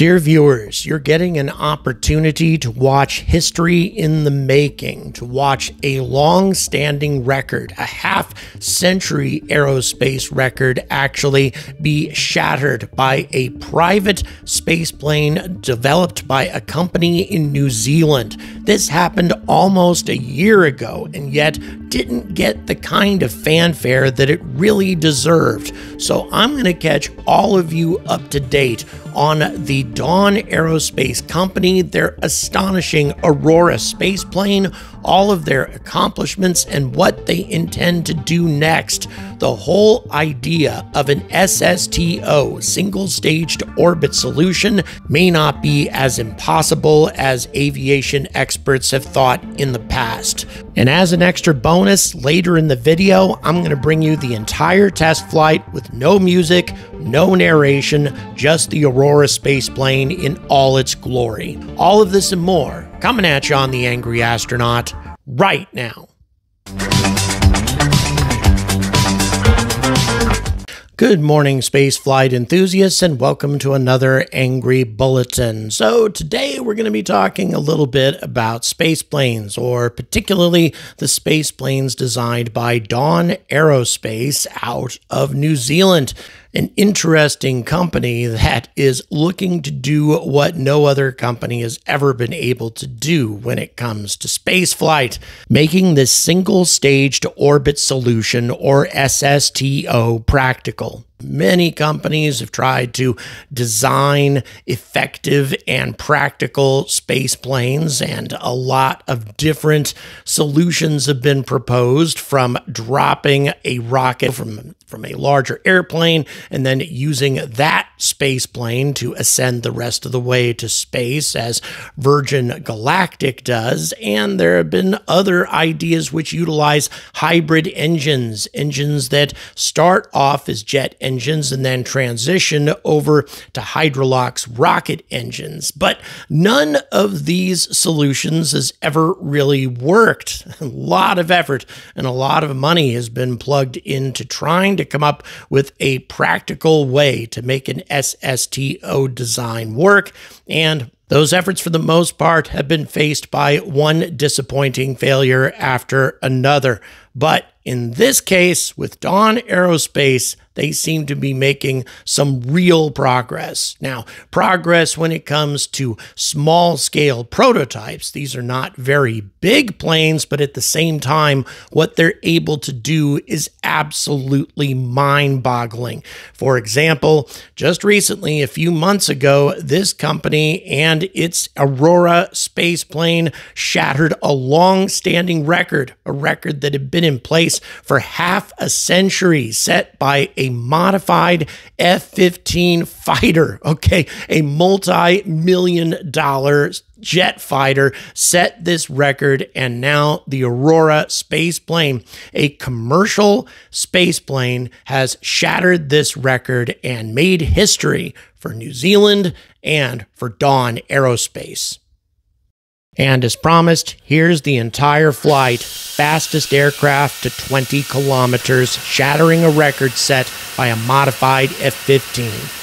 Dear viewers, you're getting an opportunity to watch history in the making, to watch a long standing record, a half century aerospace record, actually be shattered by a private space plane developed by a company in New Zealand. This happened almost a year ago, and yet didn't get the kind of fanfare that it really deserved. So I'm going to catch all of you up to date on the Dawn Aerospace Company, their astonishing Aurora space plane, all of their accomplishments, and what they intend to do next. The whole idea of an SSTO, single staged orbit solution, may not be as impossible as aviation experts have thought in the past. And as an extra bonus, later in the video, I'm going to bring you the entire test flight with no music, no narration, just the Aurora space plane in all its glory. All of this and more coming at you on The Angry Astronaut right now. Good morning, spaceflight enthusiasts, and welcome to another Angry Bulletin. So, today we're going to be talking a little bit about space planes, or particularly the space planes designed by Dawn Aerospace out of New Zealand an interesting company that is looking to do what no other company has ever been able to do when it comes to spaceflight, making this single stage to orbit solution or SSTO practical. Many companies have tried to design effective and practical space planes, and a lot of different solutions have been proposed from dropping a rocket from, from a larger airplane and then using that space plane to ascend the rest of the way to space, as Virgin Galactic does. And there have been other ideas which utilize hybrid engines, engines that start off as jet engines and then transition over to Hydrolox rocket engines. But none of these solutions has ever really worked. A lot of effort and a lot of money has been plugged into trying to come up with a practical way to make an SSTO design work. And those efforts, for the most part, have been faced by one disappointing failure after another. But in this case, with Dawn Aerospace, they seem to be making some real progress. Now, progress when it comes to small scale prototypes. These are not very big planes, but at the same time, what they're able to do is absolutely mind boggling. For example, just recently, a few months ago, this company and its Aurora space plane shattered a long standing record, a record that had been in place for half a century, set by a modified F 15 fighter. Okay, a multi million dollar jet fighter set this record, and now the Aurora space plane, a commercial space plane, has shattered this record and made history for New Zealand and for Dawn Aerospace. And as promised, here's the entire flight, fastest aircraft to 20 kilometers, shattering a record set by a modified F 15.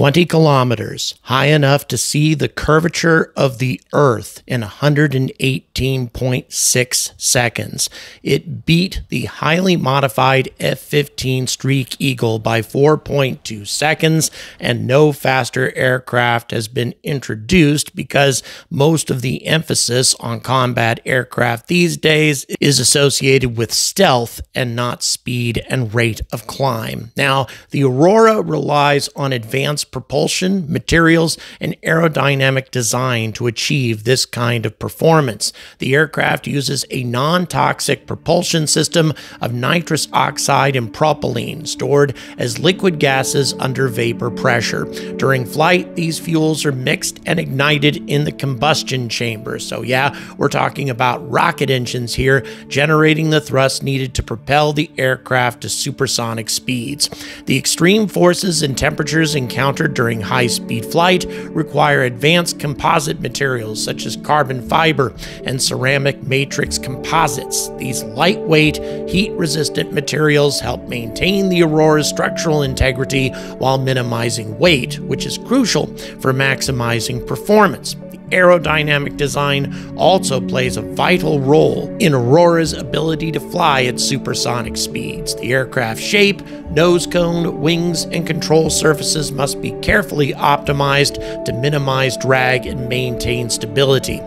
20 kilometers, high enough to see the curvature of the Earth in 118.6 seconds. It beat the highly modified F 15 Streak Eagle by 4.2 seconds, and no faster aircraft has been introduced because most of the emphasis on combat aircraft these days is associated with stealth and not speed and rate of climb. Now, the Aurora relies on advanced propulsion, materials, and aerodynamic design to achieve this kind of performance. The aircraft uses a non toxic propulsion system of nitrous oxide and propylene stored as liquid gases under vapor pressure. During flight, these fuels are mixed and ignited in the combustion chamber. So, yeah, we're talking about rocket engines here, generating the thrust needed to propel the aircraft to supersonic speeds. The extreme forces and temperatures encountered during high speed flight require advanced composite materials such as carbon fiber and ceramic matrix composites. These lightweight, heat resistant materials help maintain the Aurora's structural integrity while minimizing weight, which is crucial for maximizing performance The aerodynamic design also plays a vital role in Aurora's ability to fly at supersonic speeds. The aircraft shape, nose cone, wings, and control surfaces must be carefully optimized to minimize drag and maintain stability.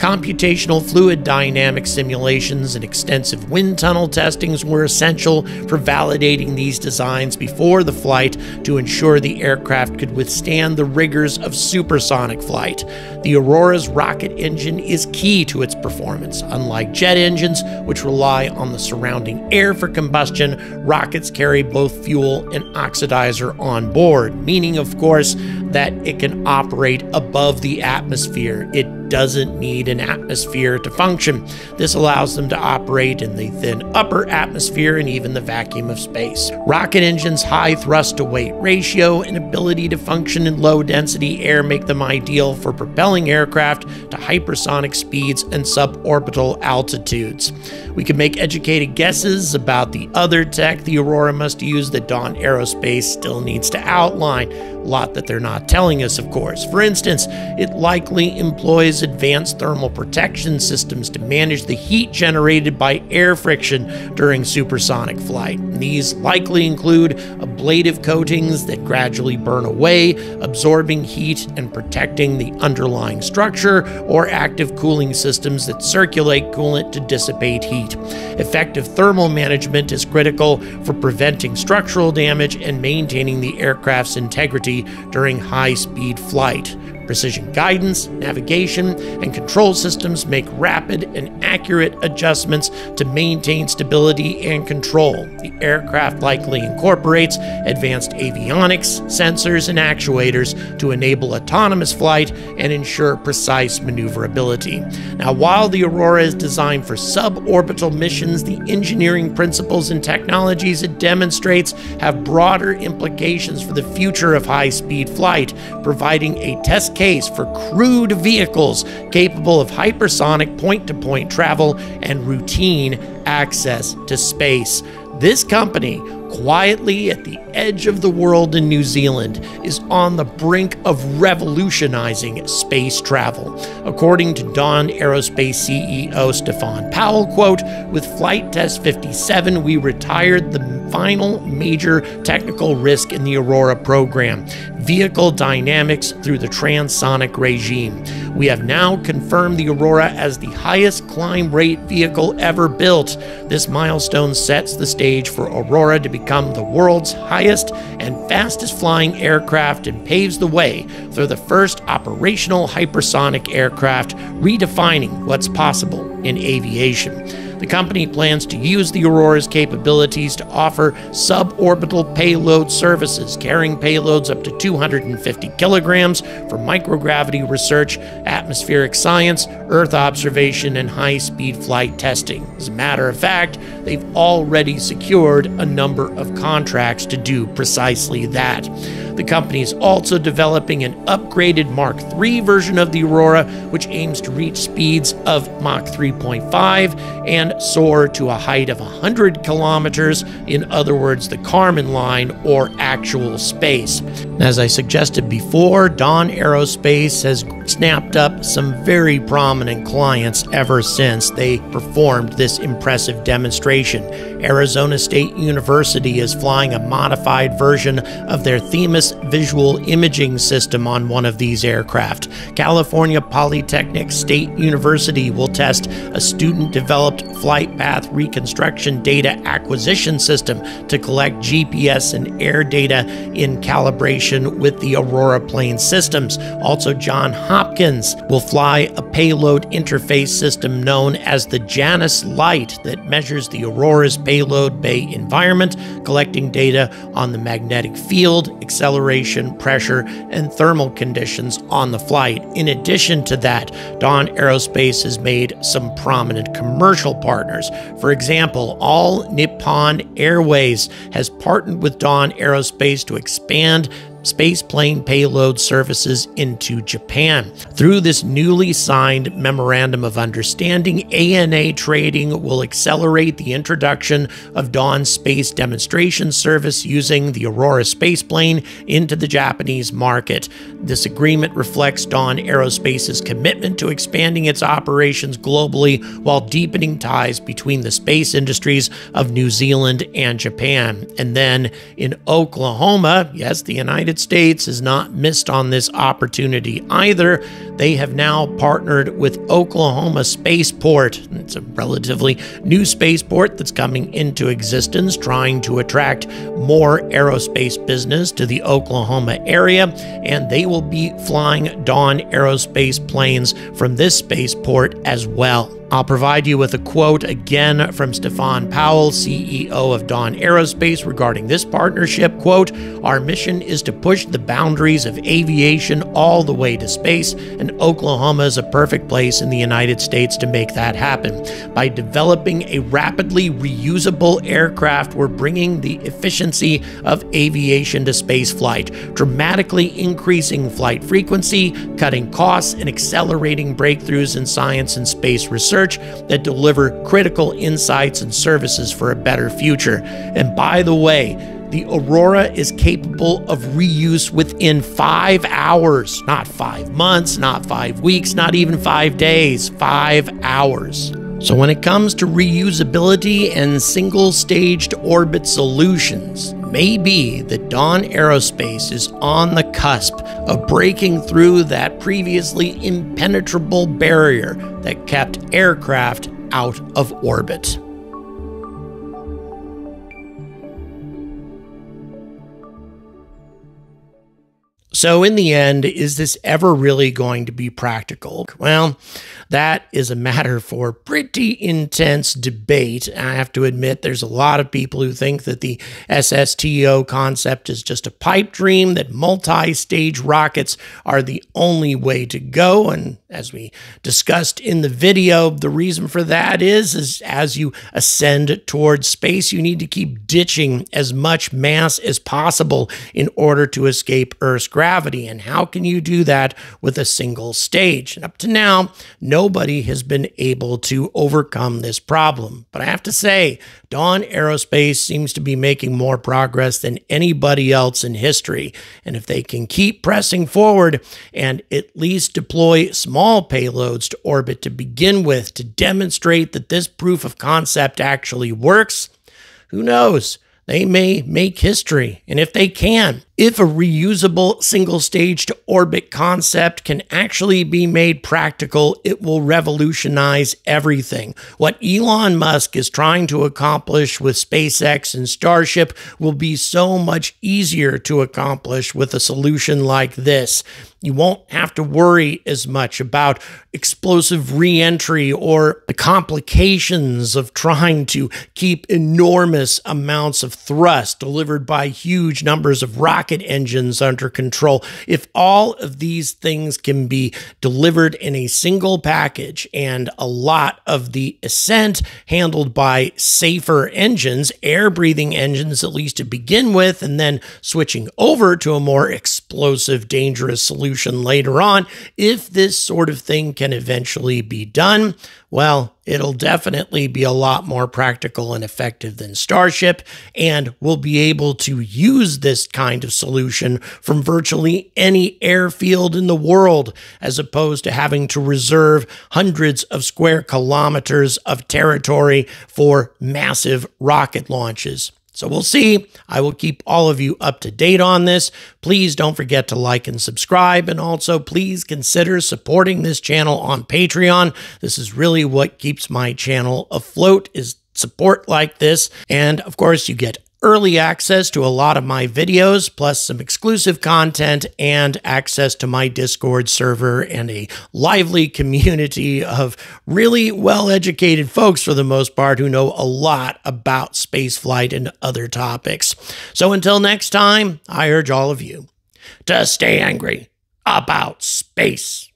Computational fluid dynamic simulations and extensive wind tunnel testings were essential for validating these designs before the flight to ensure the aircraft could withstand the rigors of supersonic flight. The Aurora's rocket engine is key to its performance. Unlike jet engines, which rely on the surrounding air for combustion, rockets carry both fuel and oxidizer on board, meaning, of course, that it can operate above the atmosphere. It doesn't need an atmosphere to function. This allows them to operate in the thin upper atmosphere and even the vacuum of space. Rocket engines' high thrust to weight ratio and ability to function in low density air make them ideal for propelling aircraft to hypersonic speeds and suborbital altitudes. We can make educated guesses about the other tech the Aurora must use that Dawn Aerospace still needs to outline. A lot that they're not telling us, of course. For instance, it likely employs advanced thermal protection systems to manage the heat generated by air friction during supersonic flight. These likely include ablative coatings that gradually burn away, absorbing heat and protecting the underlying structure, or active cooling systems that circulate coolant to dissipate heat. Effective thermal management is critical for preventing structural damage and maintaining the aircraft's integrity during high speed flight. Precision guidance, navigation, and control systems make rapid and accurate adjustments to maintain stability and control. The aircraft likely incorporates advanced avionics, sensors, and actuators to enable autonomous flight and ensure precise maneuverability. Now, while the Aurora is designed for suborbital missions, the engineering principles and technologies it demonstrates have broader implications for the future of high speed flight, providing a test case for crewed vehicles capable of hypersonic point to point travel and routine access to space. This company quietly at the edge of the world in New Zealand, is on the brink of revolutionizing space travel. According to Dawn Aerospace CEO Stefan Powell, quote, with Flight Test 57, we retired the final major technical risk in the Aurora program, vehicle dynamics through the transonic regime. We have now confirmed the Aurora as the highest climb rate vehicle ever built. This milestone sets the stage for Aurora to become the world's highest and fastest flying aircraft and paves the way for the first operational hypersonic aircraft, redefining what's possible in aviation. The company plans to use the Aurora's capabilities to offer suborbital payload services, carrying payloads up to 250 kilograms for microgravity research, atmospheric science, Earth observation, and high speed flight testing. As a matter of fact, they've already secured a number of contracts to do precisely that. The company is also developing an upgraded Mark III version of the Aurora, which aims to reach speeds of Mach 3.5 and soar to a height of 100 kilometers, in other words, the Kármán line or actual space. As I suggested before, Dawn Aerospace has snapped up some very prominent clients ever since they performed this impressive demonstration. Arizona State University is flying a modified version of their Themis visual imaging system on one of these aircraft. California Polytechnic State University will test a student developed flight path reconstruction data acquisition system to collect GPS and air data in calibration with the Aurora plane systems. Also, John Hopkins will fly a payload interface system known as the Janus Light that measures the Aurora's payload bay environment, collecting data on the magnetic field, acceleration, pressure, and thermal conditions on the flight. In addition to that, Dawn Aerospace has made some prominent commercial partners. For example, All Nippon Airways has partnered with Dawn Aerospace to expand spaceplane payload services into Japan. Through this newly signed Memorandum of Understanding, ANA Trading will accelerate the introduction of Dawn's space demonstration service using the Aurora spaceplane into the Japanese market. This agreement reflects Dawn Aerospace's commitment to expanding its operations globally while deepening ties between the space industries of New Zealand and Japan. And then in Oklahoma, yes, the United United States has not missed on this opportunity either. They have now partnered with Oklahoma Spaceport. It's a relatively new spaceport that's coming into existence, trying to attract more aerospace business to the Oklahoma area. And they will be flying Dawn Aerospace planes from this spaceport as well. I'll provide you with a quote again from Stefan Powell, CEO of Dawn Aerospace, regarding this partnership. Quote, Our mission is to push the boundaries of aviation all the way to space, and Oklahoma is a perfect place in the United States to make that happen. By developing a rapidly reusable aircraft, we're bringing the efficiency of aviation to space flight, dramatically increasing flight frequency, cutting costs, and accelerating breakthroughs in science and space research research that deliver critical insights and services for a better future. And by the way, the Aurora is capable of reuse within five hours, not five months, not five weeks, not even five days, five hours. So, when it comes to reusability and single staged orbit solutions, may be that Dawn Aerospace is on the cusp of breaking through that previously impenetrable barrier that kept aircraft out of orbit. So, in the end, is this ever really going to be practical? Well, that is a matter for pretty intense debate. I have to admit, there's a lot of people who think that the SSTO concept is just a pipe dream, that multi stage rockets are the only way to go. And as we discussed in the video, the reason for that is, is as you ascend towards space, you need to keep ditching as much mass as possible in order to escape Earth's gravity. And how can you do that with a single stage? And up to now, nobody has been able to overcome this problem. But I have to say, Dawn Aerospace seems to be making more progress than anybody else in history. And if they can keep pressing forward and at least deploy small payloads to orbit to begin with to demonstrate that this proof of concept actually works, who knows? They may make history. And if they can, if a reusable single stage to orbit concept can actually be made practical, it will revolutionize everything. What Elon Musk is trying to accomplish with SpaceX and Starship will be so much easier to accomplish with a solution like this. You won't have to worry as much about explosive reentry or the complications of trying to keep enormous amounts of thrust delivered by huge numbers of rockets rocket engines under control. If all of these things can be delivered in a single package and a lot of the ascent handled by safer engines, air breathing engines at least to begin with, and then switching over to a more explosive, dangerous solution later on, if this sort of thing can eventually be done, well, it'll definitely be a lot more practical and effective than Starship, and we'll be able to use this kind of solution from virtually any airfield in the world, as opposed to having to reserve hundreds of square kilometers of territory for massive rocket launches. So we'll see. I will keep all of you up to date on this. Please don't forget to like and subscribe. And also, please consider supporting this channel on Patreon. This is really what keeps my channel afloat is support like this. And of course, you get early access to a lot of my videos, plus some exclusive content and access to my Discord server and a lively community of really well educated folks, for the most part, who know a lot about spaceflight and other topics. So until next time, I urge all of you to stay angry about space.